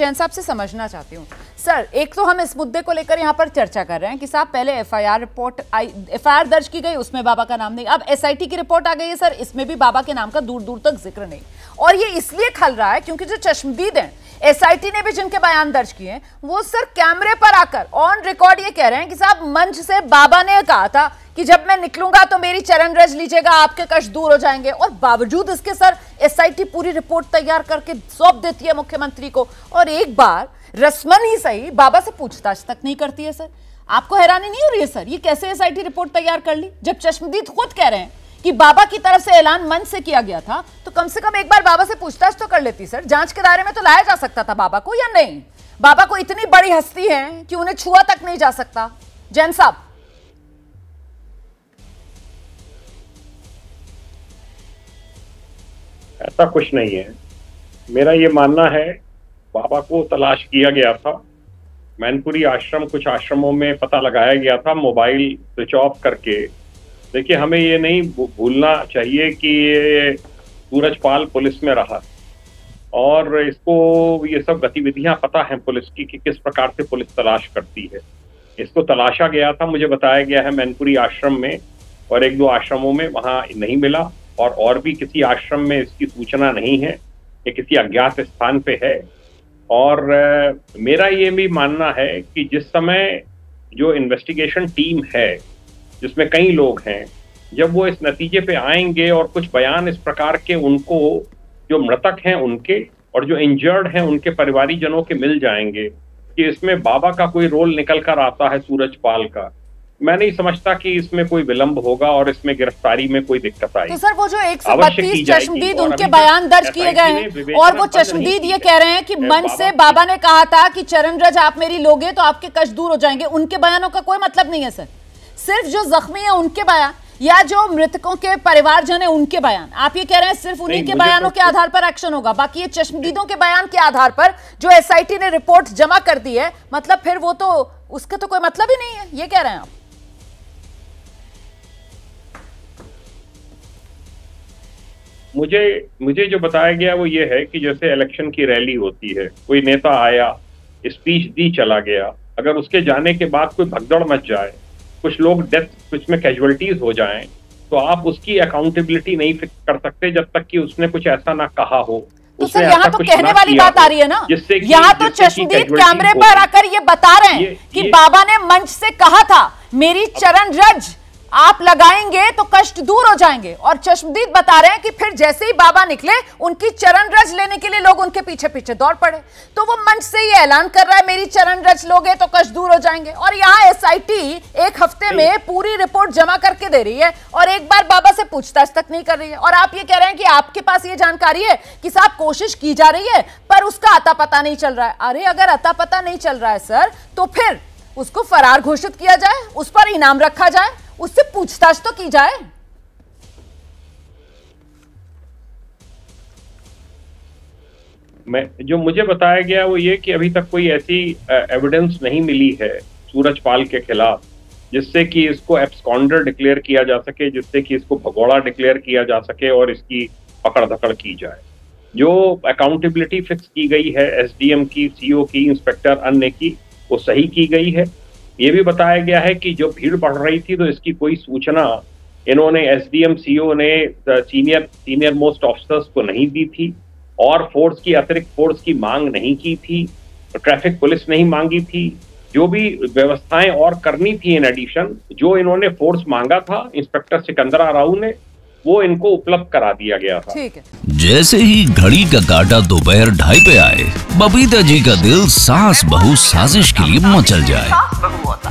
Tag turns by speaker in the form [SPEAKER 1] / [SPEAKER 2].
[SPEAKER 1] जैन साहब से समझना चाहती हूँ। सर, एक तो हम इस मुद्दे को लेकर यहाँ पर चर्चा कर रहे हैं कि साहब, पहले एफआईआर रिपोर्ट आई एफआईआर दर्ज की गई, उसमें बाबा का नाम नहीं। अब एसआईटी की रिपोर्ट आ गई है, सर, इसमें भी बाबा के नाम का दूर दूर तक ज़िक्र नहीं। और ये इसलिए खल रहा है क्योंकि जो चश्मदीद हैं एसआईटी ने भी जिनके बयान दर्ज किए हैं, वो सर कैमरे पर आकर ऑन रिकॉर्ड ये कह रहे हैं कि साहब, मंच से बाबा ने कहा था कि जब मैं निकलूँगा तो मेरी चरण रज लीजिएगा, आपके कष्ट दूर हो जाएँगे। और बावजूद इसके सर एसआईटी पूरी रिपोर्ट तैयार करके सौंप देती है मुख्यमंत्री को। और एक बार, रस्मन ही सही, बाबा से पूछताछ तक नहीं करती है, सर। आपको हैरानी नहीं हो रही है, सर? ये कैसे एसआईटी रिपोर्ट तैयार कर ली? जब चश्मदीद खुद कह रहे हैं कि बाबा की तरफ़ से ऐलान मंच से किया गया था तो कम से कम एक बार बाबा से पूछताछ तो कर लेती, सर। जाँच के दायरे में तो लाया जा सकता था बाबा को या नहीं? बाबा को इतनी बड़ी हस्ती है कि उन्हें छुआ तक नहीं जा सकता। जैन साहब
[SPEAKER 2] ऐसा कुछ नहीं है। मेरा ये मानना है, बाबा को तलाश किया गया था। मैनपुरी आश्रम कुछ आश्रमों में पता लगाया गया था, मोबाइल स्विच ऑफ़ करके। देखिए, हमें ये नहीं भूलना चाहिए कि ये सूरजपाल पुलिस में रहा। और इसको, ये सब गतिविधियाँ पता है पुलिस की कि किस प्रकार से पुलिस तलाश करती है। इसको तलाशा गया था, मुझे बताया गया है मैनपुरी आश्रम में, और एक दो आश्रमों में वहाँ नहीं मिला। और और भी किसी आश्रम में इसकी सूचना नहीं है, ये किसी अज्ञात स्थान पे है। और मेरा ये भी मानना है कि जिस समय जो इन्वेस्टिगेशन टीम है, जिसमें कई लोग हैं, जब वो इस नतीजे पे आएँगे और कुछ बयान इस प्रकार के उनको, जो मृतक हैं उनके और जो इंजर्ड हैं उनके परिवारीजनों के मिल जाएँगे, कि इसमें बाबा का कोई रोल निकल कर आता है सूरजपाल का। मैं नहीं समझता कि इसमें कोई विलंब होगा और इसमें गिरफ्तारी में कोई दिक्कत आई
[SPEAKER 1] तो सर वो जो एक सौ बत्तीस चश्मदीद उनके बयान दर्ज किए गए हैं और वो चश्मदीद ये कह रहे हैं कि मंच से बाबा ने कहा था कि चरण रज आप मेरी लोगे तो आपके कष्ट दूर हो जाएँगे। उनके बयानों का कोई मतलब नहीं है सर। सिर्फ़ जो जख्मी है उनके बयान या जो मृतकों के परिवारजन है उनके बयान। आप ये कह रहे हैं सिर्फ़ उन्हीं के बयानों तो के आधार पर एक्शन होगा। बाकी ये चश्मदीदों के बयान के आधार पर जो एसआईटी ने रिपोर्ट जमा कर दी है मतलब फिर वो तो उसका तो कोई मतलब ही नहीं है ये कह रहे हैं आप।
[SPEAKER 2] मुझे मुझे जो बताया गया वो ये है कि जैसे इलेक्शन की रैली होती है कोई नेता आया स्पीच दी चला गया अगर उसके जाने के बाद कोई भगदड़ मच जाए कुछ लोग डेथ कुछ में कैजुअलिटीज हो जाएँ तो आप उसकी अकाउंटेबिलिटी नहीं कर सकते जब तक कि उसने कुछ ऐसा ना कहा हो
[SPEAKER 1] तो सर यहाँ तो कहने वाली बात आ रही है ना? यहाँ तो चश्मदीद कैमरे पर आकर ये बता रहे हैं कि बाबा ने मंच से कहा था मेरी चरण रज आप लगाएँगे तो कष्ट दूर हो जाएँगे। और चश्मदीद बता रहे हैं कि फिर जैसे ही बाबा निकले उनकी चरण रज लेने के लिए लोग उनके पीछे पीछे दौड़ पड़े। तो वो मंच से ये ऐलान कर रहा है मेरी चरण रज लोगे तो कष्ट दूर हो जाएँगे। और यहाँ एसआईटी एक हफ़्ते में पूरी रिपोर्ट जमा करके दे रही है और एक बार बाबा से पूछताछ तक नहीं कर रही है। और आप ये कह रहे हैं कि आपके पास ये जानकारी है कि साहब कोशिश की जा रही है पर उसका अता पता नहीं चल रहा है। अरे अगर अता पता नहीं चल रहा है सर तो फिर उसको फरार घोषित किया जाए उस पर इनाम रखा जाए। उससे पूछताछ तो की जाए।
[SPEAKER 2] मैं जो मुझे बताया गया वो ये कि अभी तक कोई ऐसी एविडेंस नहीं मिली है सूरजपाल के खिलाफ, जिससे कि इसको एब्सकॉन्डर डिक्लेयर किया जा सके, जिससे कि इसको भगोड़ा डिक्लेयर किया जा सके और इसकी पकड़ धकड़ की जाए। जो अकाउंटेबिलिटी फिक्स की गई है एसडीएम की सीओ की इंस्पेक्टर अन्य की, वो सही की गई है। ये भी बताया गया है कि जो भीड़ बढ़ रही थी तो इसकी कोई सूचना इन्होंने S D M C O ने सीनियर सीनियर मोस्ट ऑफिसर्स को नहीं दी थी और फोर्स की अतिरिक्त फोर्स की मांग नहीं की थी ट्रैफ़िक पुलिस नहीं मांगी थी। जो भी व्यवस्थाएँ और करनी थी इन एडिशन जो इन्होंने फोर्स मांगा था इंस्पेक्टर सिकंदरा राव ने वो इनको उपलब्ध करा दिया गया था।
[SPEAKER 1] ठीक है।
[SPEAKER 3] जैसे ही घड़ी का काटा दोपहर ढाई पे आए बबीता जी का दिल सास बहु साजिश के लिए मचल जाए।